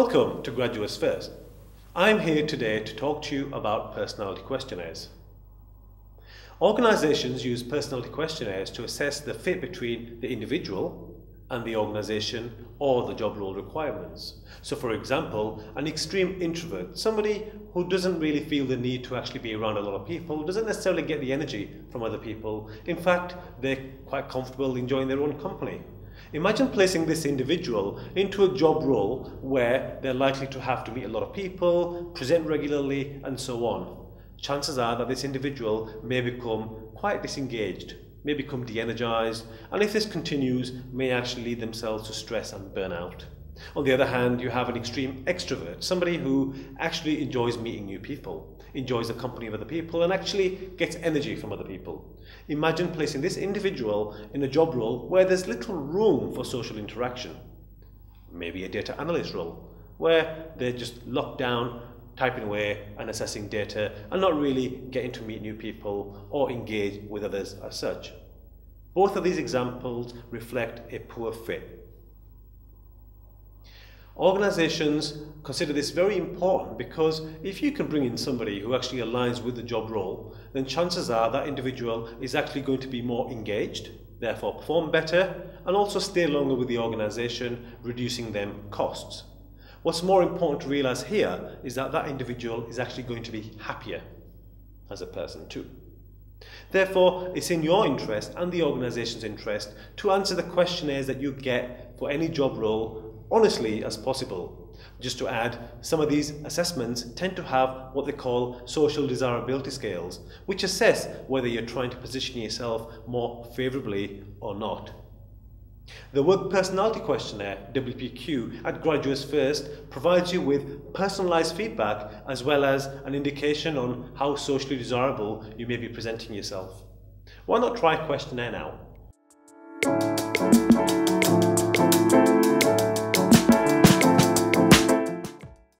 Welcome to Graduates First. I'm here today to talk to you about personality questionnaires. Organisations use personality questionnaires to assess the fit between the individual and the organisation or the job role requirements. So for example, an extreme introvert, somebody who doesn't really feel the need to actually be around a lot of people, doesn't necessarily get the energy from other people. In fact, they're quite comfortable enjoying their own company. Imagine placing this individual into a job role where they're likely to have to meet a lot of people, present regularly, and so on. Chances are that this individual may become quite disengaged, may become de-energized, and if this continues, may actually lead themselves to stress and burnout. On the other hand, you have an extreme extrovert, somebody who actually enjoys meeting new people, enjoys the company of other people, and actually gets energy from other people. Imagine placing this individual in a job role where there's little room for social interaction. Maybe a data analyst role, where they're just locked down, typing away and assessing data, and not really getting to meet new people or engage with others as such. Both of these examples reflect a poor fit Organizations consider this very important because if you can bring in somebody who actually aligns with the job role, then chances are that individual is actually going to be more engaged, therefore perform better, and also stay longer with the organization, reducing them costs. What's more important to realize here is that that individual is actually going to be happier as a person too. Therefore, it's in your interest and the organization's interest to answer the questionnaires that you get for any job role honestly as possible. Just to add, some of these assessments tend to have what they call social desirability scales, which assess whether you're trying to position yourself more favourably or not. The Work Personality Questionnaire, WPQ, at Graduates First provides you with personalised feedback as well as an indication on how socially desirable you may be presenting yourself. Why not try a questionnaire now?